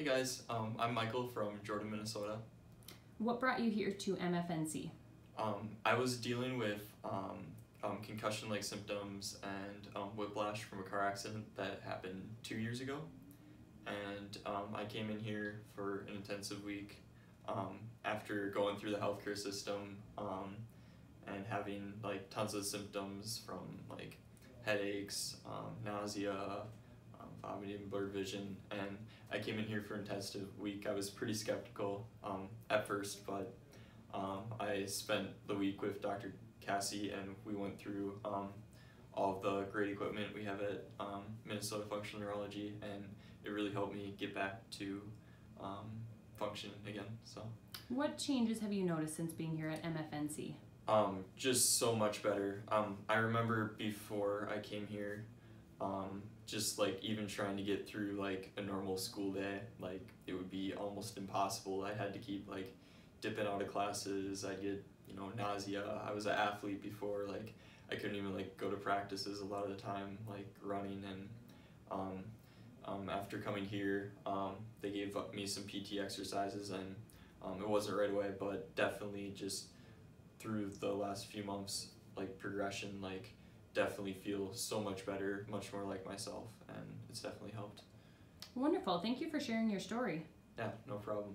Hey guys, um, I'm Michael from Jordan, Minnesota. What brought you here to MFNC? Um, I was dealing with um, um, concussion-like symptoms and um, whiplash from a car accident that happened two years ago. And um, I came in here for an intensive week um, after going through the healthcare system um, and having like tons of symptoms from like headaches, um, nausea, um, vomiting, blurred vision, and I came in here for an intensive week. I was pretty skeptical um, at first, but um, I spent the week with Dr. Cassie and we went through um, all of the great equipment we have at um, Minnesota Functional Neurology, and it really helped me get back to um, function again. So. What changes have you noticed since being here at MFNC? Um, just so much better. Um, I remember before I came here, um, just like even trying to get through like a normal school day, like it would be almost impossible. I had to keep like dipping out of classes. I'd get you know nausea. I was an athlete before, like I couldn't even like go to practices a lot of the time, like running and. Um, um, after coming here, um, they gave me some PT exercises and um, it wasn't right away, but definitely just through the last few months, like progression, like definitely feel so much better, much more like myself, and it's definitely helped. Wonderful. Thank you for sharing your story. Yeah, no problem.